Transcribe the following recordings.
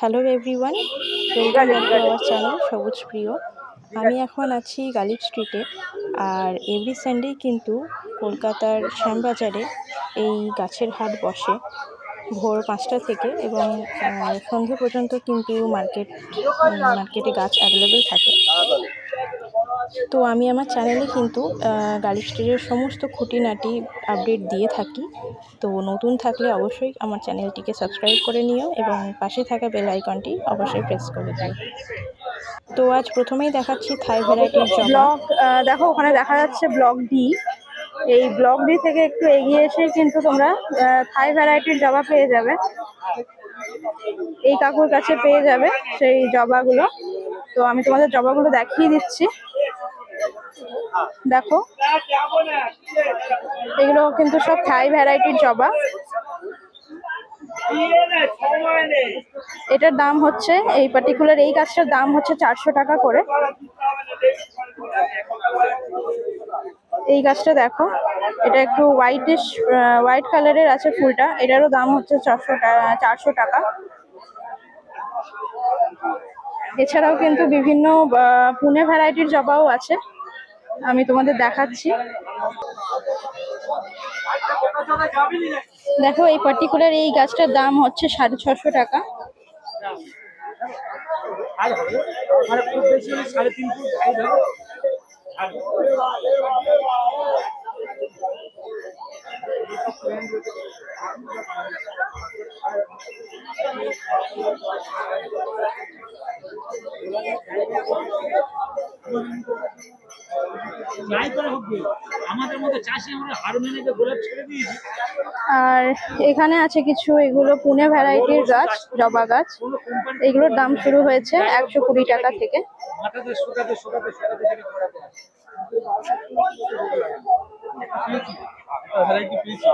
Hello everyone our channel সবুজ প্রিয় আমি এখন আছি গালিব স্ট্রিটে আর এভরি সানডে কিন্তু কলকাতার শ্যামবাজারে এই গাছের হাট বসে ভোর পাঁচটা থেকে এবং সন্ধে পর্যন্ত কিন্তু মার্কেট মার্কেটে গাছ অ্যাভেলেবেল থাকে। তো আমি আমার চ্যানেলে কিন্তু গালিব স্ট্রিটের সমস্ত খুঁটিনাটি আপডেট দিয়ে থাকি। তো নতুন থাকলে অবশ্যই আমার চ্যানেলটিকে সাবস্ক্রাইব করে নিও এবং পাশে থাকা বেল আইকনটি অবশ্যই প্রেস করে দিও। তো আজ প্রথমেই দেখাচ্ছি থাই ভ্যারাইটির ব্লক দেখো ওখানে দেখা যাচ্ছে ব্লক ডি এই ব্লক ডি থেকে একটু এগিয়ে এসে কিন্তু তোমরা থাই ভ্যারাইটির জবা পেয়ে যাবে। এই কাকুর কাছে পেয়ে যাবে সেই জবাগুলো। তো আমি তোমাদের জবাগুলো দেখিয়ে দিচ্ছি। দেখো, এগুলো কিন্তু সব থাই ভ্যারাইটির জবা। এটার দাম হচ্ছে, এই পার্টিকুলার এই গাছটার দাম হচ্ছে চারশো টাকা করে। এই গাছটা দেখো, এটা একটু হোয়াইটিশ হোয়াইট কালারের আছে ফুলটা, এটারও দাম হচ্ছে চারশো চারশো টাকা। এছাড়াও কিন্তু বিভিন্ন পুনে ভ্যারাইটির জবাও আছে। আমি তোমাদের দেখাচ্ছি। দেখো এই পার্টিকুলার এই গাছটার দাম হচ্ছে সাড়ে ছশো টাকা। হবে আমাদের মতো চাষি আমরা হার মেনে গোলাপ ছেড়ে দিয়েছি। আর এখানে আছে কিছু এগুলো পুনে ভ্যারাইটির গাছ জবা গাছ। এগুলোর দাম শুরু হয়েছে একশো কুড়ি টাকা থেকে। হয়। ভ্যারাইটি পেয়েছি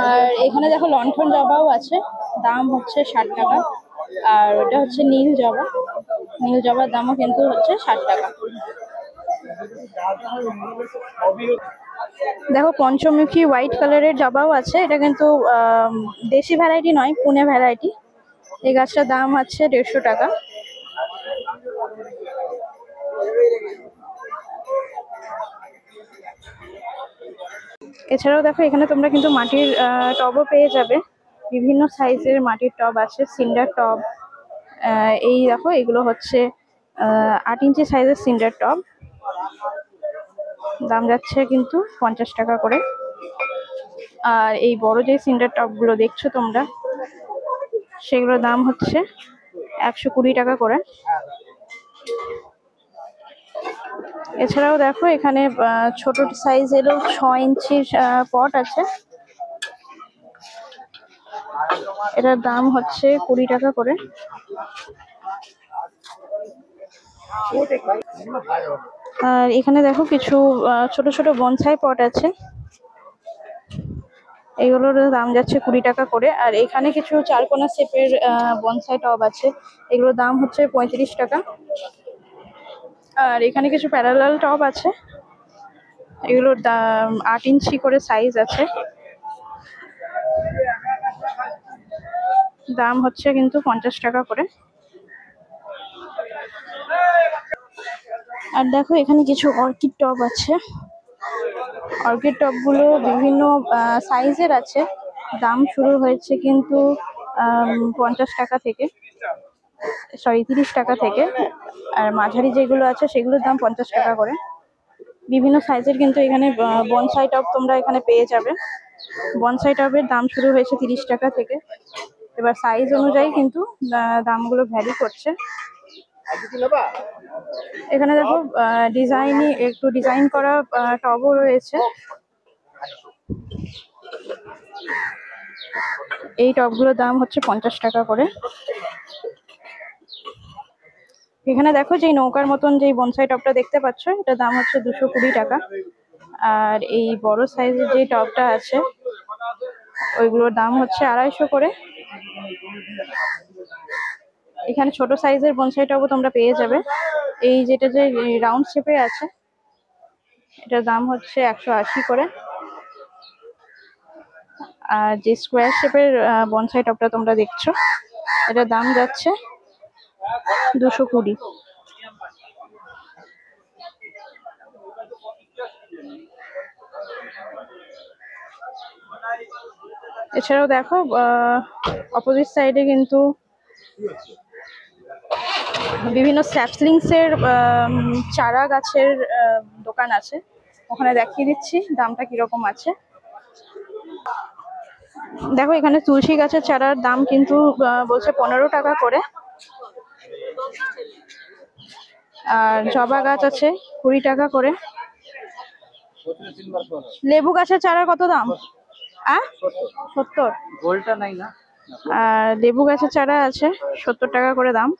আর এখানে দেখো লণ্ঠন জবাও আছে, দাম হচ্ছে ষাট টাকা। আর ওটা হচ্ছে নীল জবা। নীল জবার দামও কিন্তু হচ্ছে ষাট টাকা। দেখো পঞ্চমুখী হোয়াইট কালারের জবাও আছে, এটা কিন্তু দেশি ভ্যারাইটি নয়, পুনে ভ্যারাইটি এই গাছটার দাম আছে দেড়শো টাকা। এছাড়াও দেখো, এখানে তোমরা কিন্তু মাটির টবও পেয়ে যাবে। বিভিন্ন সাইজের মাটির টব আছে, সিন্ডার টব এই দেখো, এগুলো হচ্ছে আট ইঞ্চি সাইজের সিন্ডার টব। দাম যাচ্ছে কিন্তু পঞ্চাশ টাকা করে। আর এই বড় যে সিন্ডার টপগুলো দেখছ তোমরা, সেগুলোর দাম হচ্ছে একশো কুড়ি টাকা করে। এছাড়াও দেখো এখানে ছোট সাইজেরও ছ ইঞ্চির পট আছে। এটার দাম হচ্ছে কুড়ি টাকা করে। আর এখানে দেখো কিছু ছোট ছোট বনসাই পট আছে। এগুলোর দাম যাচ্ছে কুড়ি টাকা করে। আর এখানে কিছু চারকোনা শেপের বনসাই টব আছে। এগুলোর দাম হচ্ছে পঁয়ত্রিশ টাকা। আর এখানে কিছু প্যারালাল টব আছে। এগুলোর দাম আট ইঞ্চি করে সাইজ আছে। দাম হচ্ছে কিন্তু পঞ্চাশ টাকা করে। আর দেখো এখানে কিছু অর্কিড টব আছে। অর্কিড টবগুলো বিভিন্ন সাইজের আছে। দাম শুরু হয়েছে কিন্তু পঞ্চাশ টাকা থেকে। সরি তিরিশ টাকা থেকে। আর মাঝারি যেগুলো আছে, সেগুলোর দাম পঞ্চাশ টাকা করে। বিভিন্ন সাইজের কিন্তু এখানে বনসাই টব তোমরা এখানে পেয়ে যাবে। বনসাই টবের দাম শুরু হয়েছে তিরিশ টাকা থেকে। এবার সাইজ অনুযায়ী কিন্তু দামগুলো ভ্যারি করছে। এখানে দেখো ডিজাইনই একটু ডিজাইন করা টবও রয়েছে। এই টবগুলোর দাম হচ্ছে পঞ্চাশ টাকা করে। এখানে দেখো যে নৌকার মতন যে বনসাই টবটা দেখতে পাচ্ছ, এটার দাম হচ্ছে দুশো কুড়ি টাকা। আর এই বড় সাইজের যে টবটা আছে, ওইগুলোর দাম হচ্ছে আড়াইশো করে। এখানে ছোট সাইজের বনসাই টবও তোমরা পেয়ে যাবে। এই যেটা যে রাউন্ড শেপে আছে, এটার দাম হচ্ছে একশো আশি করে। আর যে স্কোয়ার শেপের বনসাই টপটা তোমরা দেখছ, এটার দাম যাচ্ছে দুশো কুড়ি। এছাড়াও দেখো অপোজিট সাইডে কিন্তু বিভিন্ন আম, চারা গাছের দোকান আছে। ওখানে দেখিয়ে দিচ্ছি দামটা কীরকম আছে। দেখো এখানে তুলসী গাছের চারার দাম কিন্তু বলছে পনেরো টাকা করে। আর জবা গাছ আছে, কুড়ি টাকা করে। লেবু গাছের চারার কত দাম? সত্তর। আর লেবু গাছের চারা আছে, সত্তর টাকা করে দাম।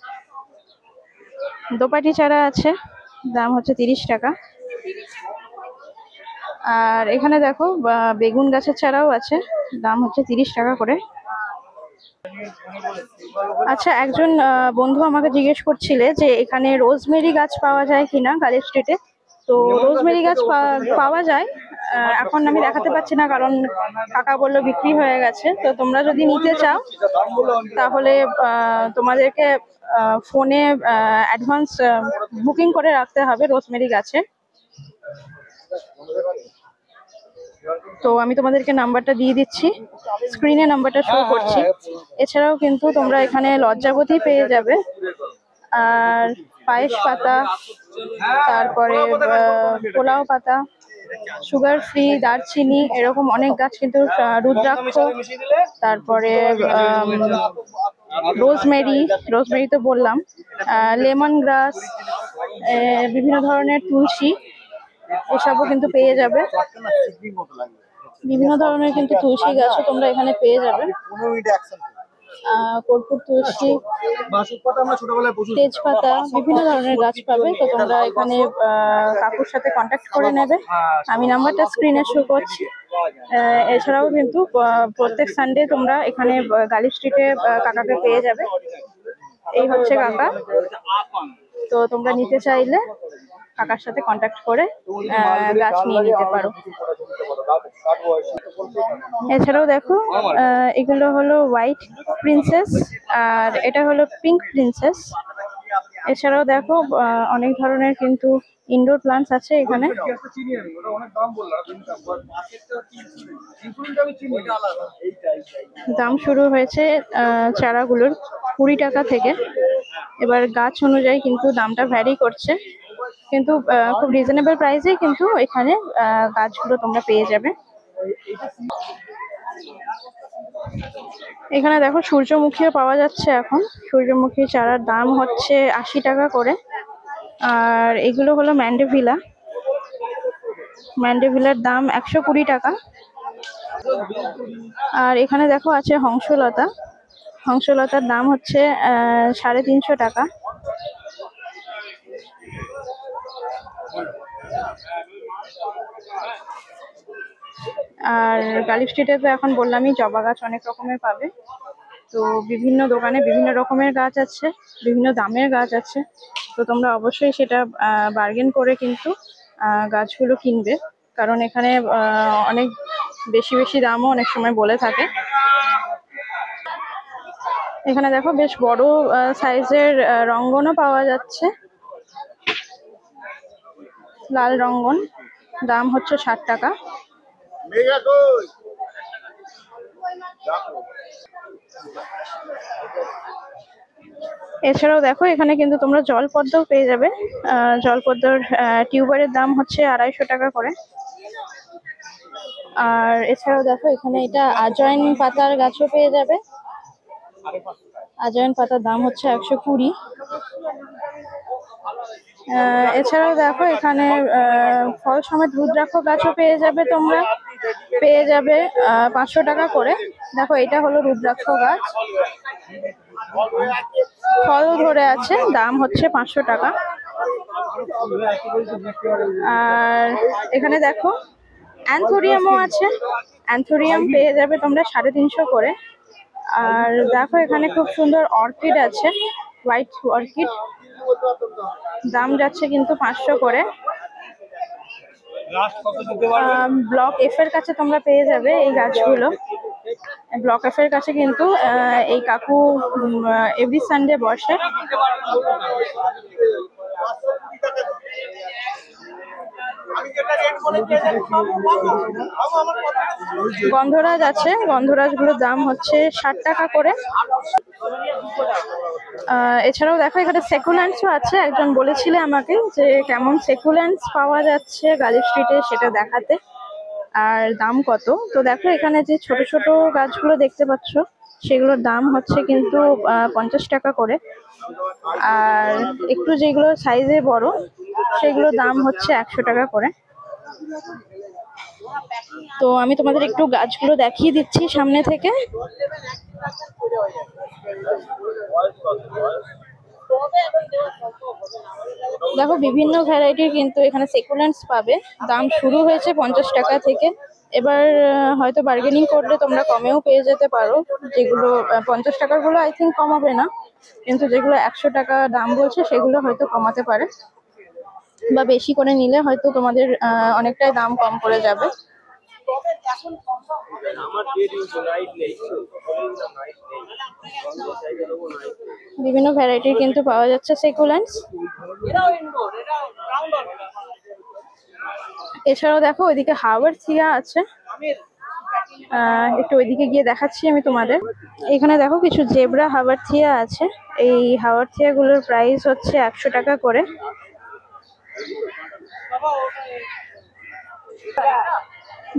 দোপাটি চারা আছে, দাম হচ্ছে তিরিশ টাকা। আর এখানে দেখো বেগুন গাছের চারাও আছে, দাম হচ্ছে তিরিশ টাকা করে। আচ্ছা একজন বন্ধু আমাকে জিজ্ঞেস করছিলে যে এখানে রোজমেরি গাছ পাওয়া যায় কিনা গালি স্ট্রিটে? তো রোজমেরি গাছ পাওয়া যায়। এখন আমি দেখাতে পাচ্ছি না কারণ কাকা বলল বিক্রি হয়ে গেছে। তো তোমরা যদি নিতে চাও, তাহলে তোমাদেরকে ফোনে অ্যাডভান্স বুকিং করে রাখতে হবে রোজমেরি গাছে তো আমি তোমাদেরকে নাম্বারটা দিয়ে দিচ্ছি। স্ক্রিনে নাম্বারটা শো করছি। এছাড়াও কিন্তু তোমরা এখানে লজ্জাবতী পেয়ে যাবে। আর পায়েস পাতা তারপরে পোলাও পাতা সুগার ফ্রি দারচিনি এরকম অনেক গাছ কিন্তু রুদ্রাক্ষ তারপরে রোজমেরি রোজমেরি তো বললাম লেমন গ্রাস বিভিন্ন ধরনের তুলসী এসবও কিন্তু পেয়ে যাবে। বিভিন্ন ধরনের কিন্তু তুলসী গাছও তোমরা এখানে পেয়ে যাবে। কর্পূর তুলসী, তেজপাতা, বিভিন্ন ধরনের গাছ পাবে। তো তোমরা এখানে কাকুর সাথে কন্ট্যাক্ট করে নেবে। আমি নাম্বারটা স্ক্রিনে শো করছি। এছাড়াও কিন্তু প্রত্যেক সানডে তোমরা এখানে গালি স্ট্রিটে কাকাকে পেয়ে যাবে। এই হচ্ছে কাকা। তো তোমরা নিতে চাইলে কাকার সাথে কন্ট্যাক্ট করে গাছ নিয়ে নিতে পারো। এছাড়াও দেখো এগুলো হলো হোয়াইট প্রিন্সেস আর এটা হলো পিঙ্ক প্রিন্সেস এছাড়াও দেখো অনেক ধরনের কিন্তু ইনডোর প্লান্টস আছে এখানে। দাম শুরু হয়েছে চারাগুলোর কুড়ি টাকা থেকে। এবার গাছ অনুযায়ী কিন্তু দামটা ভ্যারি করছে। কিন্তু খুব রিজনেবল প্রাইসেই কিন্তু এখানে গাছগুলো তোমরা পেয়ে যাবে। এখানে দেখো সূর্যমুখীও পাওয়া যাচ্ছে এখন। সূর্যমুখী চারার দাম হচ্ছে আশি টাকা করে। আর এগুলো হলো ম্যান্ডেভিলা। ম্যান্ডেভিলার দাম একশো কুড়ি টাকা। আর এখানে দেখো আছে হংসলতা। হংসলতার দাম হচ্ছে সাড়ে তিনশো টাকা। আর গালিব স্ট্রিটে তো এখন বললামই, জবা গাছ অনেক রকমের পাবে। তো বিভিন্ন দোকানে বিভিন্ন রকমের গাছ আছে, বিভিন্ন দামের গাছ আছে। তো তোমরা অবশ্যই সেটা বার্গেন করে কিন্তু গাছগুলো কিনবে। কারণ এখানে অনেক বেশি বেশি দামও অনেক সময় বলে থাকে। এখানে দেখো বেশ বড় সাইজের রঙ্গনও পাওয়া যাচ্ছে। লাল রঙ্গন, দাম হচ্ছে ষাট টাকা। মেঘা কই? এছাড়াও দেখো, এখানে কিন্তু তোমরা জলপদ্মও পেয়ে যাবে। জলপদ্মর টিউবারের দাম হচ্ছে আড়াইশো টাকা করে। আর এছাড়াও দেখো, এখানে এটা আজয়ন পাতার গাছও পেয়ে যাবে। আজয়ন পাতার দাম হচ্ছে একশো কুড়ি। এছাড়াও দেখো, এখানে ফল সমেত রুদ্রাক্ষ গাছও পেয়ে যাবে তোমরা। পেয়ে যাবে পাঁচশো টাকা করে। দেখো, এটা হলো রুদ্রাক্ষ গাছ। ফলও ধরে আছে, দাম হচ্ছে পাঁচশো টাকা। আর এখানে দেখো, অ্যান্থোরিয়ামও আছে। অ্যান্থোরিয়াম পেয়ে যাবে তোমরা সাড়ে তিনশো করে। আর দেখো, এখানে খুব সুন্দর অর্কিড আছে, হোয়াইট অর্কিড। দাম যাচ্ছে কিন্তু পাঁচশো করে। ব্লক এফ এর কাছে তোমরা পেয়ে যাবে এই গাছগুলো। ব্লক এফ এর কাছে কিন্তু এই কাকু এভরি সানডে বসে। গন্ধরাজ আছে, গন্ধরাজগুলোর দাম হচ্ছে ষাট টাকা করে। এছাড়াও দেখো, এখানে সেকুলেন্টসও আছে। একজন বলেছিলে আমাকে যে কেমন সেকুলেন্টস পাওয়া যাচ্ছে গালি স্ট্রিটে সেটা দেখাতে। আর দাম কত? তো দেখো, এখানে যে ছোট ছোট গাছগুলো দেখতে পাচ্ছ, সেগুলোর দাম হচ্ছে কিন্তু পঞ্চাশ টাকা করে। আর একটু যেগুলো সাইজে বড় সেগুলোর দাম হচ্ছে একশো টাকা করে। তো আমি তোমাদের একটু গাছগুলো দেখিয়ে দিচ্ছি সামনে থেকে। দেখো, বিভিন্ন ভ্যারাইটির কিন্তু এখানে সেকুলেন্টস পাবে। দাম শুরু হয়েছে পঞ্চাশ টাকা থেকে। এবার হয়তো বার্গেনিং করলে তোমরা কমেও পেয়ে যেতে পারো। যেগুলো পঞ্চাশ টাকারগুলো আই থিঙ্ক কমাবে না কিন্তু যেগুলো একশো টাকা দাম বলছে সেগুলো হয়তো কমাতে পারে। বা বেশি করে নিলে হয়তো তোমাদের অনেকটাই দাম কম করে যাবে। বিভিন্ন ভ্যারাইটির কিন্তু পাওয়া যাচ্ছে সেকুলেন্টস এছাড়াও দেখো, ওইদিকে হাওয়ার থিয়া আছে। একটু ওইদিকে গিয়ে দেখাচ্ছি আমি তোমাদের। এখানে দেখো কিছু জেব্রা হাওয়ার থিয়া আছে। এই হাওয়ার থিয়া গুলোর প্রাইস হচ্ছে একশো টাকা করে।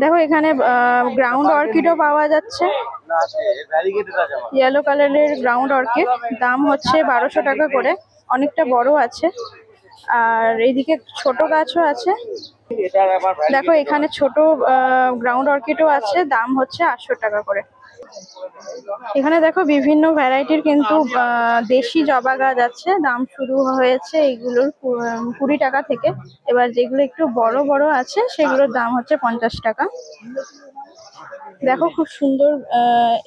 দেখো, এখানে গ্রাউন্ড অর্কিডও পাওয়া যাচ্ছে। ইয়েলো কালারের গ্রাউন্ড অর্কিড দাম হচ্ছে বারোশো টাকা করে। অনেকটা বড় আছে। আর এইদিকে ছোট গাছও আছে। দেখো, এখানে ছোট গ্রাউন্ড অর্কিডও আছে, দাম হচ্ছে আটশো টাকা করে। এখানে দেখো, বিভিন্ন ভ্যারাইটির কিন্তু দেশি জবা গাছ আছে। দাম শুরু হয়েছে এইগুলোর কুড়ি টাকা থেকে। এবার যেগুলো একটু বড় বড় আছে, সেগুলোর দাম হচ্ছে পঞ্চাশ টাকা। দেখো, খুব সুন্দর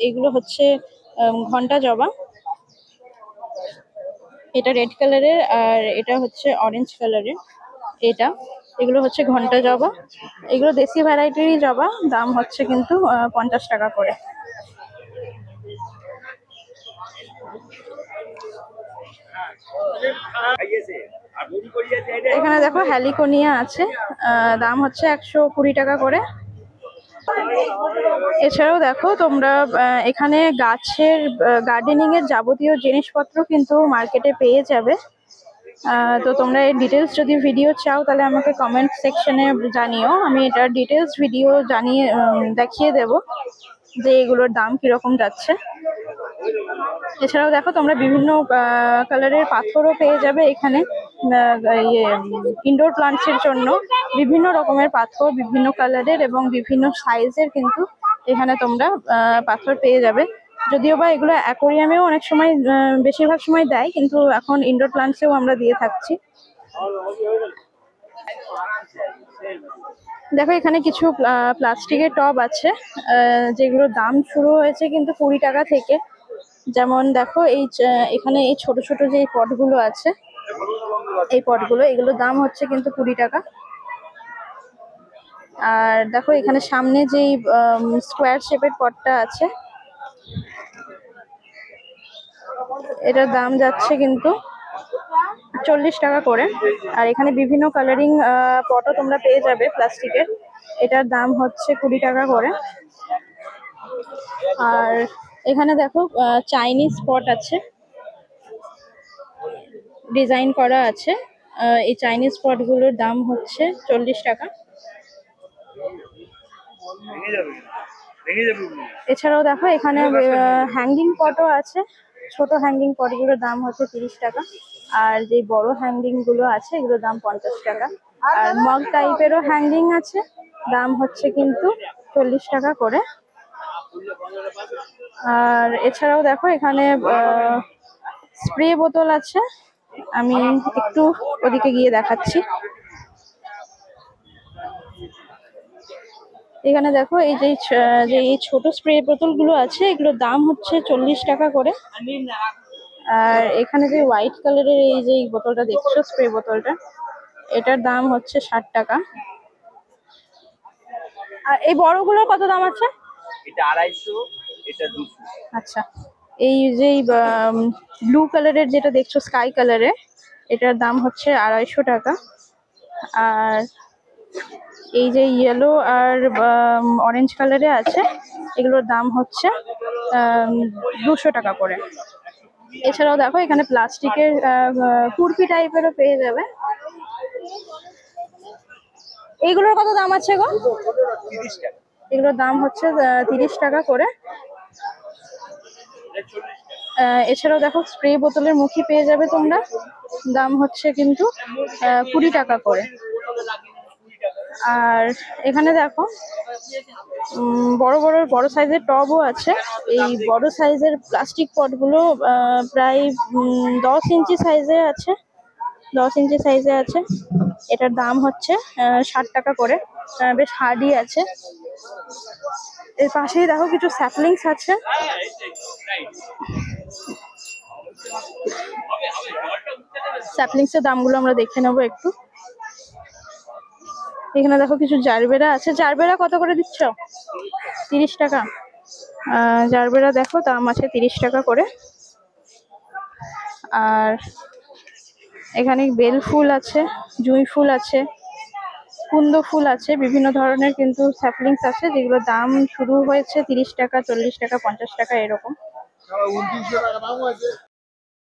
এগুলো হচ্ছে ঘণ্টা জবা। এটা রেড কালারের আর এটা হচ্ছে অরেঞ্জ কালারের এটা, এগুলো হচ্ছে ঘণ্টা জবা। এগুলো দেশি ভ্যারাইটিরই জবা, দাম হচ্ছে কিন্তু পঞ্চাশ টাকা করে। এখানে দেখো হ্যালিকোনিয়া আছে দাম হচ্ছে একশো কুড়ি টাকা করে। এছাড়াও দেখো, তোমরা এখানে গাছের গার্ডেনিং এর যাবতীয় জিনিসপত্র কিন্তু মার্কেটে পেয়ে যাবে। তো তোমরা এর ডিটেলস যদি ভিডিও চাও, তাহলে আমাকে কমেন্ট সেকশনে জানিও। আমি এটার ডিটেলস ভিডিও জানিয়ে দেখিয়ে দেব যে এগুলোর দাম কীরকম যাচ্ছে। এছাড়াও দেখো তোমরা বিভিন্ন কালারের পাথরও পেয়ে যাবে এখানে ইয়ে ইনডোর প্লান্টসের জন্য। বিভিন্ন রকমের পাথর, বিভিন্ন কালারের এবং বিভিন্ন সাইজের কিন্তু এখানে তোমরা পাথর পেয়ে যাবে। যদিও বা এগুলো অ্যাকোরিয়ামেও অনেক সময় বেশিরভাগ সময় দেয়, কিন্তু এখন ইনডোর প্লান্টসেও আমরা দিয়ে থাকছি। দেখো এখানে কিছু প্লা- প্লাস্টিকের টব আছে যেগুলোর দাম শুরু হয়েছে কিন্তু কুড়ি টাকা থেকে। যেমন দেখো, এই এখানে এই ছোট ছোট যে পটগুলো আছে, এই পটগুলো, এগুলোর দাম হচ্ছে কিন্তু কুড়ি টাকা। আর দেখো, এখানে সামনে যেই স্কোয়ার শেপের পটটা আছে, এটার দাম যাচ্ছে কিন্তু চল্লিশ টাকা করে। আর এখানে বিভিন্ন কালারিং পটও তোমরা পেয়ে যাবে প্লাস্টিকের। এটার দাম হচ্ছে কুড়ি টাকা করে। আর এখানে দেখো চাইনিজ পট আছে। ডিজাইন করা আছে। এই চাইনিজ পটগুলোর দাম হচ্ছে চল্লিশ টাকা। এছাড়াও দেখো এখানে হ্যাঙ্গিং পটও আছে। ছোট হ্যাঙ্গিং পটগুলোর দাম হচ্ছে তিরিশ টাকা। আর যে বড় হ্যাঙ্গিংগুলো আছে এগুলোর দাম পঞ্চাশ টাকা। আর মগ টাইপেরও হ্যাঙ্গিং আছে। দাম হচ্ছে কিন্তু চল্লিশ টাকা করে। আর এছাড়াও দেখো, এখানে স্প্রে বোতল আছে। আমি একটু ওদিকে গিয়ে দেখাচ্ছি। এখানে দেখো, এই যে যে এই ছোট স্প্রে বোতলগুলো আছে, এগুলোর দাম হচ্ছে চল্লিশ টাকা করে। আর এখানে যে হোয়াইট কালারের এই যে বোতলটা দেখছ স্প্রে বোতলটা, এটার দাম হচ্ছে ষাট টাকা। আর এই বড়গুলোর কত দাম আছে? এটা আড়াইশো। আচ্ছা। এই যে ব্লু কালারের যেটা দেখছ স্কাই কালারের এটার দাম হচ্ছে আড়াইশো টাকা। আর এই যে ইয়েলো আর অরেঞ্জ কালারে আছে এগুলোর দাম হচ্ছে দুশো টাকা করে। এছাড়াও দেখো এখানে প্লাস্টিকের কুর্পি টাইপেরও পেয়ে যাবে। এইগুলোর কত দাম আছে গো? এগুলোর দাম হচ্ছে তিরিশ টাকা করে এটা চল্লিশ টাকা আহ, এছাড়াও দেখো স্প্রে বোতলের মুখি পেয়ে যাবে তোমরা। দাম হচ্ছে কিন্তু কুড়ি টাকা করে। আর এখানে দেখো বড় বড় বড় সাইজের টবও আছে। এই বড় সাইজের প্লাস্টিক পটগুলো প্রায় দশ ইঞ্চি সাইজে আছে। দশ ইঞ্চি সাইজে আছে। এটার দাম হচ্ছে ষাট টাকা করে। বেশ হার্ডি আছে। এর পাশেই দেখো কিছু স্যাপলিংস আছে। স্যাপলিংস এর দামগুলো আমরা দেখে নেব একটু। এখানে দেখো কিছু জারবেরা আছে। জারবেরা কত করে দিচ্ছ? তিরিশ টাকা। জারবেরা দেখো দাম আছে তিরিশ টাকা করে। আর এখানে বেল ফুল আছে, জুঁই ফুল আছে, কুন্দ ফুল আছে, বিভিন্ন ধরনের কিন্তু স্যাপলিংস আছে, যেগুলোর দাম শুরু হয়েছে তিরিশ টাকা, চল্লিশ টাকা, পঞ্চাশ টাকা, এরকম।